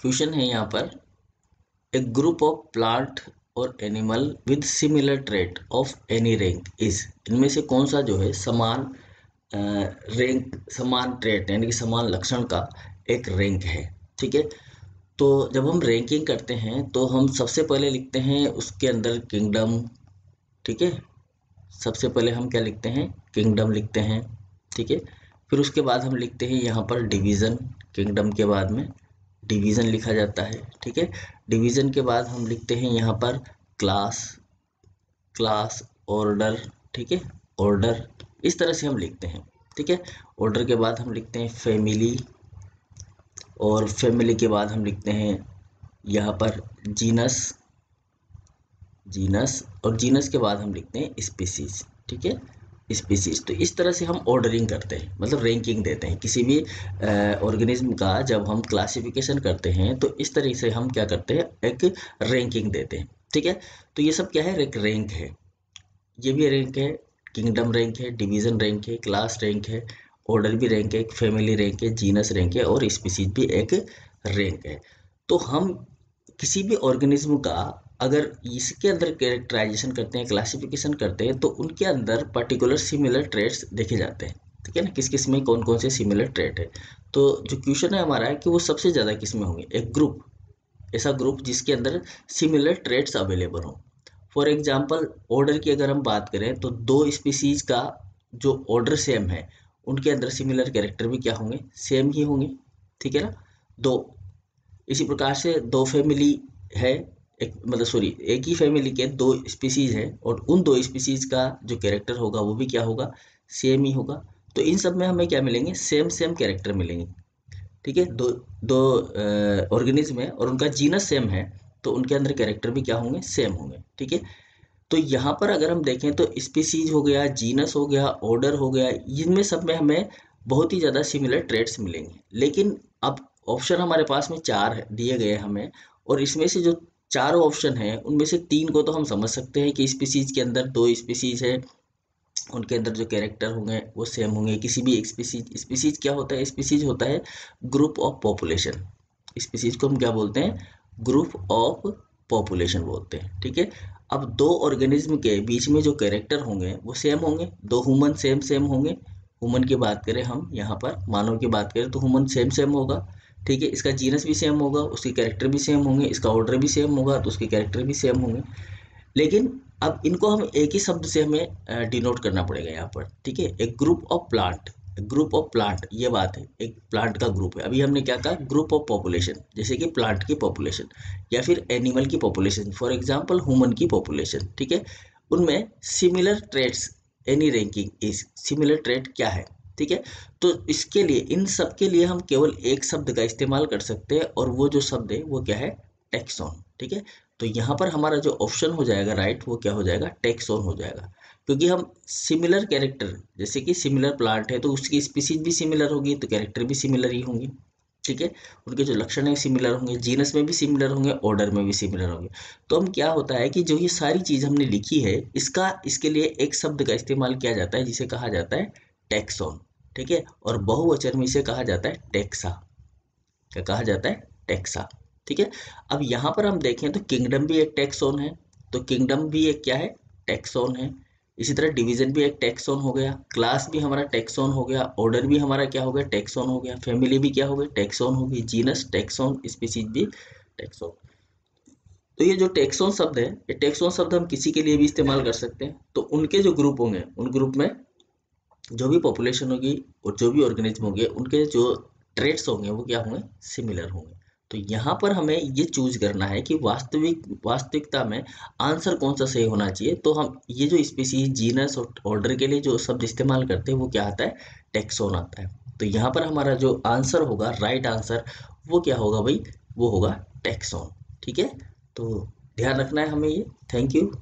Question है यहाँ पर ए ग्रुप ऑफ़ प्लांट और animal with similar trait of any rank is इनमें से कौन सा जो है समान रैंक समान ट्रेट यानी कि समान लक्षण का एक रैंक है, ठीक है? तो जब हम रैंकिंग करते हैं तो हम सबसे पहले लिखते हैं उसके अंदर किंगडम ठीक है? सबसे पहले हम क्या लिखते हैं? किंगडम लिखते हैं, ठीक है? फिर उसके बाद हम लिखते हैं यहाँ पर डिवीज़न किंगडम के बाद में डिवीज़न लिखा जाता है, ठीक है? डिवीज़न के बाद हम लिखते हैं यहाँ पर क्लास क्लास ऑर्डर, ठीक है? ऑर्डर, इस तरह से हम लिखते हैं, ठीक है? ऑर्डर के बाद हम लिखते हैं फैमिली, और फैमिली के बाद हम लिखते हैं यहाँ पर जीनस जीनस, और जीनस के बाद हम लिखते हैं स्पीसीज, ठीक है? स्पीसीज तो इस तरह से हम ऑर्डरिंग करते हैं मतलब रैंकिंग देते हैं। किसी भी ऑर्गेनिज्म का जब हम क्लासिफिकेशन करते हैं तो इस तरह से हम क्या करते हैं, एक रैंकिंग देते हैं। ठीक है? तो ये सब क्या है? एक रैंक है। ये भी रैंक है किंगडम रैंक है डिवीज़न रैंक है क्लास रैंक है ऑर्डर भी रैंक है एक फैमिली रैंक है जीनस रैंक है और स्पीसीज भी एक रैंक है। तो हम किसी भी ऑर्गेनिज्म का अगर इसके अंदर कैरेक्टराइजेशन करते हैं क्लासिफिकेशन करते हैं तो उनके अंदर पर्टिकुलर सिमिलर ट्रेड्स देखे जाते हैं। ठीक है ना? किस किसमें कौन कौन से सिमिलर ट्रेड है? तो जो क्वेश्चन है हमारा है कि वो सबसे ज़्यादा किसमें होंगे? एक ग्रुप ऐसा ग्रुप जिसके अंदर सिमिलर ट्रेड्स अवेलेबल हों। फॉर एग्ज़ाम्पल ऑर्डर की अगर हम बात करें तो दो स्पीसीज का जो ऑर्डर सेम है, उनके अंदर सिमिलर कैरेक्टर भी क्या होंगे? सेम ही होंगे। ठीक है ना? दो। इसी प्रकार से दो फैमिली है एक मतलब सॉरी एक ही फैमिली के दो स्पीसीज है और उन दो स्पीसीज का जो कैरेक्टर होगा, वो भी क्या होगा? सेम ही होगा। तो इन सब में हमें क्या मिलेंगे? सेम सेम कैरेक्टर मिलेंगे। ठीक है? दो दो ऑर्गेनिज्म है और उनका जीनस सेम है तो उनके अंदर कैरेक्टर भी क्या होंगे? सेम होंगे। ठीक है? तो यहाँ पर अगर हम देखें तो स्पीसीज हो गया जीनस हो गया ऑर्डर हो गया, इनमें सब में हमें बहुत ही ज़्यादा सिमिलर ट्रेड्स मिलेंगे। लेकिन अब ऑप्शन हमारे पास में चार दिए गए हमें और इसमें से जो चारों ऑप्शन हैं। उनमें से तीन को तो हम समझ सकते हैं कि स्पीसीज के अंदर दो स्पीसीज है। उनके अंदर जो कैरेक्टर होंगे, वो सेम होंगे। किसी भी स्पीसीज स्पीसीज क्या होता है? स्पीसीज होता है ग्रुप ऑफ़ पॉपुलेशन स्पीसीज को हम क्या बोलते हैं? ग्रुप ऑफ़ पॉपुलेशन बोलते हैं, ठीक है? अब दो ऑर्गेनिज्म के बीच में जो कैरेक्टर होंगे, वो सेम होंगे। दो ह्यूमन सेम सेम होंगे। ह्यूमन की बात करें हम, यहाँ पर मानव की बात करें तो ह्यूमन सेम सेम होगा। ठीक है, इसका जीनस भी सेम होगा, उसके कैरेक्टर भी सेम होंगे, इसका ऑर्डर भी सेम होगा तो उसके कैरेक्टर भी सेम होंगे। लेकिन अब इनको हम एक ही शब्द से हमें डिनोट करना पड़ेगा यहाँ पर, ठीक है? एक group of plant group of plant ये बात है, एक प्लांट का ग्रुप है। अभी हमने क्या कहा? ग्रुप ऑफ़ पॉपुलेशन जैसे कि प्लांट की पॉपुलेशन या फिर एनिमल की पॉपुलेशन फॉर एग्जांपल ह्यूमन की पॉपुलेशन ठीक है? उनमें similar traits any ranking is similar trait क्या है? ठीक है? तो इसके लिए, इन सब के लिए हम केवल एक शब्द का इस्तेमाल कर सकते हैं और वो जो शब्द है, वो क्या है? टेक्सॉन, ठीक है? तो यहाँ पर हमारा जो ऑप्शन हो जाएगा राइट, वो क्या हो जाएगा? टेक्सॉन हो जाएगा। क्योंकि हम सिमिलर कैरेक्टर, जैसे कि सिमिलर प्लांट है तो उसकी स्पीसीज भी सिमिलर होगी तो कैरेक्टर भी सिमिलर ही होंगे, ठीक है? उनके जो लक्षण है सिमिलर होंगे, जीनस में भी सिमिलर होंगे, ऑर्डर में भी सिमिलर होंगे। तो हम क्या होता है कि जो ये सारी चीज़ हमने लिखी है, इसका, इसके लिए एक शब्द का इस्तेमाल किया जाता है, जिसे कहा जाता है टेक्सॉन। ठीक है? और बहुवचन में इसे कहा जाता है टेक्सा। क्या कहा जाता है? टेक्सा। ठीक है? अब यहाँ पर हम देखें तो किंगडम भी एक टेक्सोन है। तो किंगडम भी एक क्या है? टेक्सोन है। इसी तरह डिवीज़न भी एक टेक्सोन हो गया। क्लास भी हमारा टेक्सोन हो गया। ऑर्डर भी हमारा क्या हो गया? टेक्सोन हो गया। फैमिली भी क्या हो गया टेक्सोन गई। जीनस टेक्सोन स्पीसीज भी टेक्सोन तो ये जो टेक्सोन शब्द है, ये टेक्सोन शब्द हम किसी के लिए भी इस्तेमाल कर सकते हैं। तो उनके जो ग्रुप होंगे, उन ग्रुप में जो भी पॉपुलेशन होगी और जो भी ऑर्गेनिज्म होंगे, उनके जो ट्रेड्स होंगे, वो क्या होंगे? सिमिलर होंगे। तो यहाँ पर हमें ये चूज़ करना है कि वास्तविक, वास्तविकता में आंसर कौन सा सही होना चाहिए। तो हम, ये जो स्पीसीज जीनस और ऑर्डर के लिए जो शब्द इस्तेमाल करते हैं, वो क्या आता है? टेक्सोन आता है। तो यहाँ पर हमारा जो आंसर होगा राइट आंसर वो क्या होगा भाई? वो होगा टेक्सोन ठीक है? तो ध्यान रखना है हमें ये। Thank you